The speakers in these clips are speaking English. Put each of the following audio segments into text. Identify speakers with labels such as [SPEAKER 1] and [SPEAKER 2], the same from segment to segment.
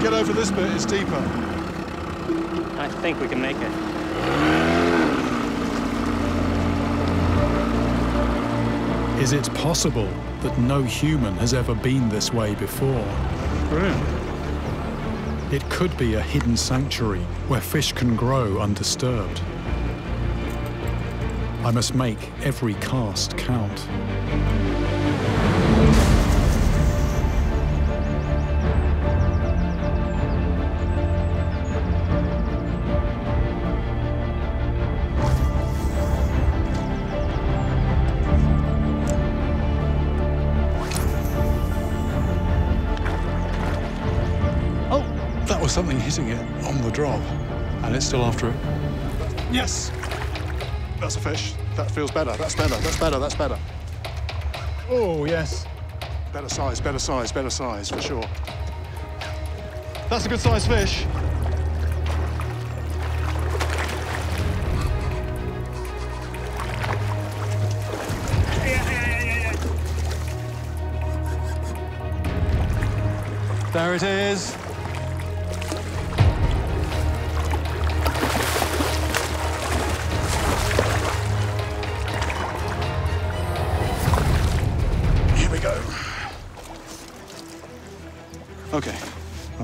[SPEAKER 1] Get over this bit, it's deeper.
[SPEAKER 2] I think we can make it.
[SPEAKER 3] Is it possible that no human has ever been this way before? It could be a hidden sanctuary where fish can grow undisturbed. I must make every cast count.
[SPEAKER 1] Was something hitting it on the drop, and it's still after it. Yes! That's a fish. That feels better. That's better. That's better. That's better. Oh, yes. Better size, better size, better size, for sure. That's a good sized fish. There it is.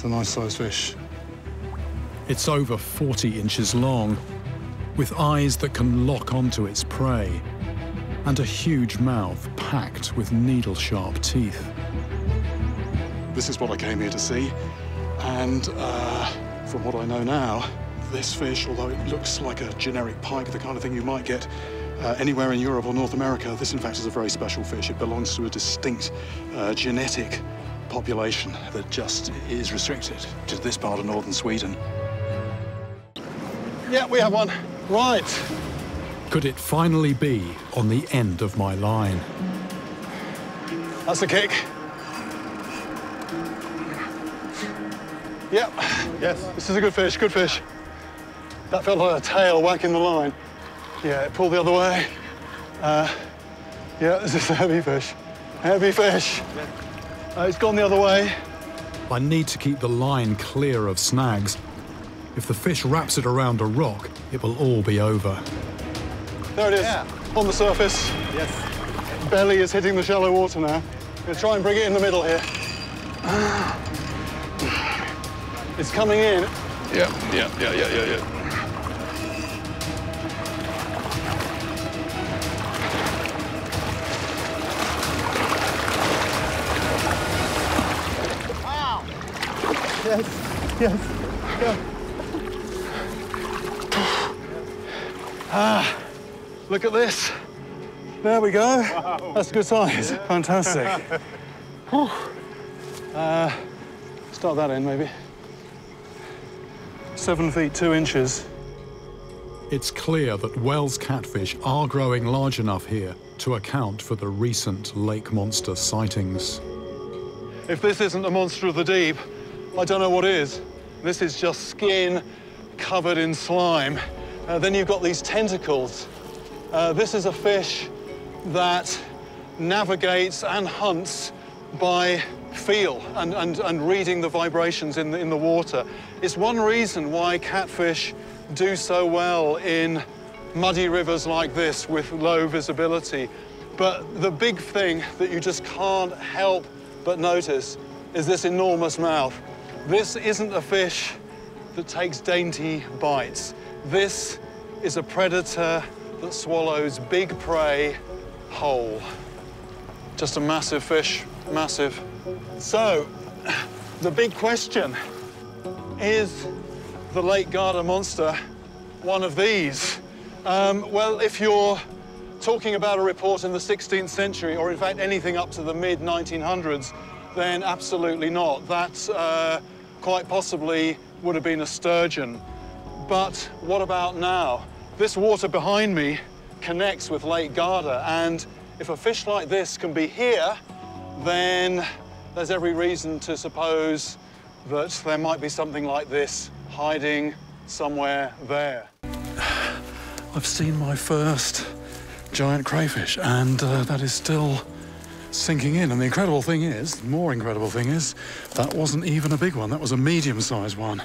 [SPEAKER 1] That's a nice sized fish.
[SPEAKER 3] It's over 40 inches long, with eyes that can lock onto its prey, and a huge mouth packed with needle sharp teeth.
[SPEAKER 1] This is what I came here to see, and uh, from what I know now, this fish, although it looks like a generic pike, the kind of thing you might get uh, anywhere in Europe or North America, this in fact is a very special fish. It belongs to a distinct uh, genetic population that just is restricted to this part of northern Sweden. Yeah, we have one. Right.
[SPEAKER 3] Could it finally be on the end of my line?
[SPEAKER 1] That's the kick. Yep. Yes. This is a good fish, good fish. That felt like a tail whacking the line. Yeah, it pulled the other way. Uh, yeah, this is a heavy fish. Heavy fish. Uh, it's gone the other way.
[SPEAKER 3] I need to keep the line clear of snags. If the fish wraps it around a rock, it will all be over.
[SPEAKER 1] There it is, on the surface.
[SPEAKER 4] Yes.
[SPEAKER 1] Belly is hitting the shallow water now. I'm gonna try and bring it in the middle here. It's coming in. Yeah, yeah, yeah, yeah, yeah, yeah.
[SPEAKER 4] Yes. Yes. Go.
[SPEAKER 1] Ah, look at this. There we go. That's a good size. Fantastic. Whew. Uh, start that in, maybe. Seven feet, two inches.
[SPEAKER 3] It's clear that Wels catfish are growing large enough here to account for the recent lake monster sightings.
[SPEAKER 1] If this isn't a monster of the deep, I don't know what is. This is just skin covered in slime. Uh, then you've got these tentacles. Uh, this is a fish that navigates and hunts by feel and, and, and reading the vibrations in the, in the water. It's one reason why catfish do so well in muddy rivers like this with low visibility. But the big thing that you just can't help but notice is this enormous mouth. This isn't a fish that takes dainty bites. This is a predator that swallows big prey whole. Just a massive fish, massive. So, the big question is the Lake Garda monster one of these? Um, well, if you're talking about a report in the 16th century, or in fact anything up to the mid 1900s, then absolutely not. That uh, quite possibly would have been a sturgeon. But what about now? This water behind me connects with Lake Garda, and if a fish like this can be here, then there's every reason to suppose that there might be something like this hiding somewhere there. I've seen my first giant crayfish, and uh, that is still sinking in. And the incredible thing is, the more incredible thing is, that wasn't even a big one. That was a medium-sized one,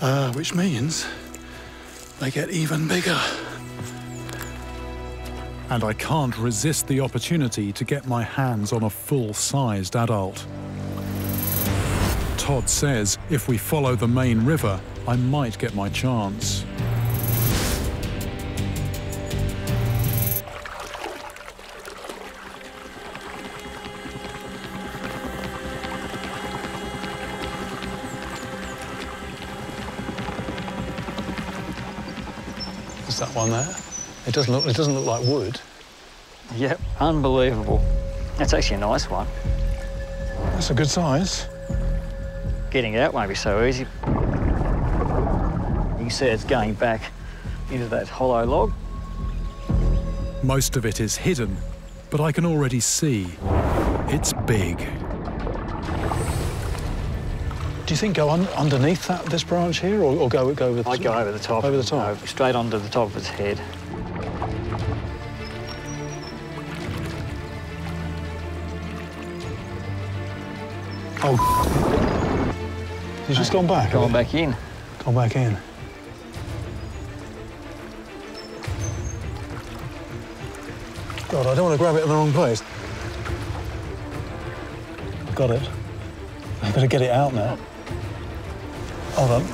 [SPEAKER 1] uh, which means they get even bigger. And I can't resist the opportunity to get my hands on a full-sized adult. Todd says if we follow the main river, I might get my chance.
[SPEAKER 5] Is that one there? It doesn't look. It doesn't look like wood.
[SPEAKER 2] Yep, unbelievable. That's actually a nice one.
[SPEAKER 5] That's a good size.
[SPEAKER 2] Getting it out won't be so easy. You can see it's going back into that hollow log.
[SPEAKER 1] Most of it is hidden, but I can already see it's big.
[SPEAKER 5] Do you think go un underneath that this branch here, or, or go go with?
[SPEAKER 2] I'd go over the top.
[SPEAKER 5] Over the top.
[SPEAKER 2] No, straight onto the top of its head.
[SPEAKER 5] Oh, he's just gone back.
[SPEAKER 2] Going back in.
[SPEAKER 5] you? Gone back in. God, I don't want to grab it in the wrong place. Got it. I better get it out now. Hold on.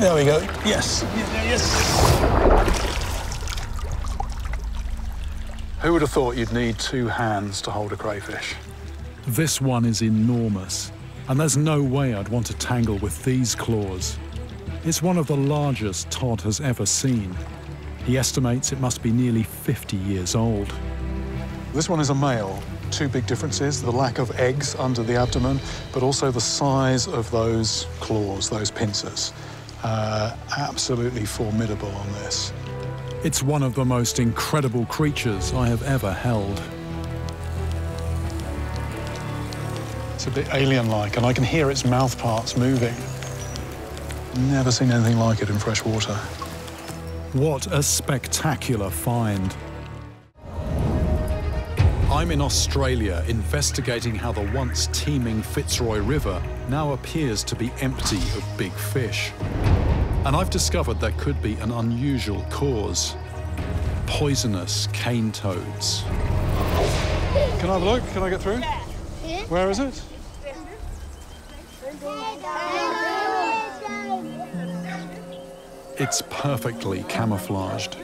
[SPEAKER 5] There we go. Yes. Yes. Who would have thought you'd need two hands to hold a crayfish?
[SPEAKER 1] This one is enormous, and there's no way I'd want to tangle with these claws. It's one of the largest Todd has ever seen. He estimates it must be nearly 50 years old. This one is a male. Two big differences the lack of eggs under the abdomen, but also the size of those claws, those pincers. Uh, absolutely formidable on this. It's one of the most incredible creatures I have ever held. It's a bit alien-like, and I can hear its mouth parts moving. Never seen anything like it in fresh water. What a spectacular find. In Australia investigating how the once teeming Fitzroy River now appears to be empty of big fish. And I've discovered there could be an unusual cause. Poisonous cane toads. Can I have a look? Can I get through? Where is it? It's perfectly camouflaged.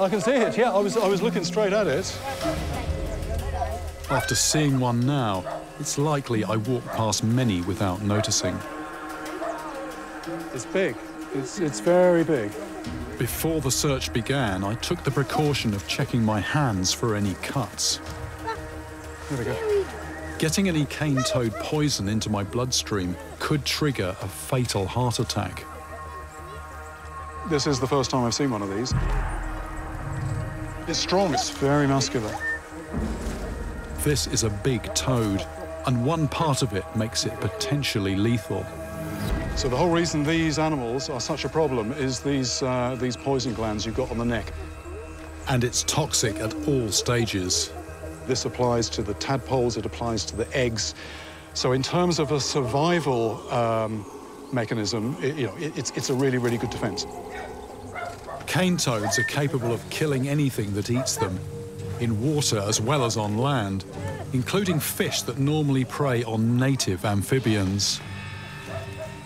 [SPEAKER 5] I can see it. Yeah, I was I was looking straight at it.
[SPEAKER 1] After seeing one now, it's likely I walked past many without noticing.
[SPEAKER 5] It's big. It's it's very big.
[SPEAKER 1] Before the search began, I took the precaution of checking my hands for any cuts.
[SPEAKER 5] There we go.
[SPEAKER 1] Getting any cane toad poison into my bloodstream could trigger a fatal heart attack.
[SPEAKER 5] This is the first time I've seen one of these. It's strong. It's very muscular.
[SPEAKER 1] This is a big toad, and one part of it makes it potentially lethal.
[SPEAKER 5] So the whole reason these animals are such a problem is these uh, these poison glands you've got on the neck.
[SPEAKER 1] And it's toxic at all stages.
[SPEAKER 5] This applies to the tadpoles. It applies to the eggs. So in terms of a survival um, mechanism, it, you know, it, it's it's a really really good defense.
[SPEAKER 1] Cane toads are capable of killing anything that eats them, in water as well as on land, including fish that normally prey on native amphibians.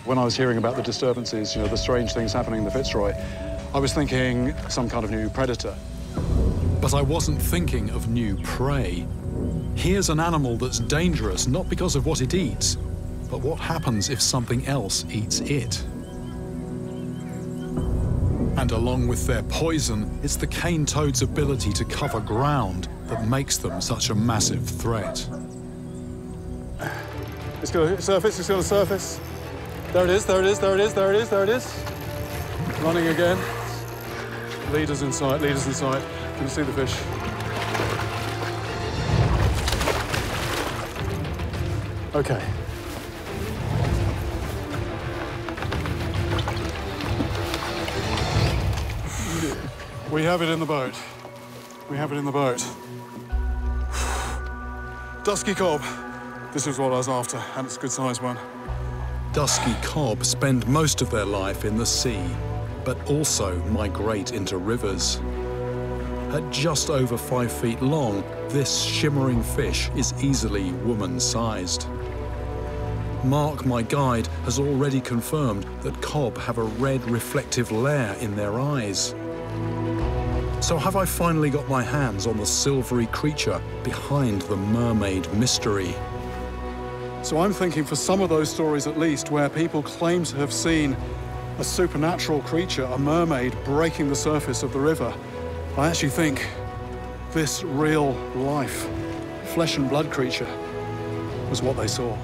[SPEAKER 5] When I was hearing about the disturbances, you know, the strange things happening in the Fitzroy, I was thinking some kind of new predator.
[SPEAKER 1] But I wasn't thinking of new prey. Here's an animal that's dangerous not because of what it eats, but what happens if something else eats it. And along with their poison, it's the cane toad's ability to cover ground that makes them such a massive threat.
[SPEAKER 5] It's going to surface. It's going to surface. There it is. There it is. There it is. There it is. There it is. Running again. Leaders in sight. Leaders in sight. Can you see the fish? Okay. We have it in the boat. We have it in the boat.
[SPEAKER 6] Dusky cob. This is what I was after, and it's a good sized one.
[SPEAKER 1] Dusky cob spend most of their life in the sea, but also migrate into rivers. At just over five feet long, this shimmering fish is easily woman-sized. Mark, my guide, has already confirmed that cob have a red reflective layer in their eyes. So have I finally got my hands on the silvery creature behind the mermaid mystery?
[SPEAKER 6] So I'm thinking for some of those stories at least where people claim to have seen a supernatural creature, a mermaid, breaking the surface of the river, I actually think this real life, flesh and blood creature was what they saw.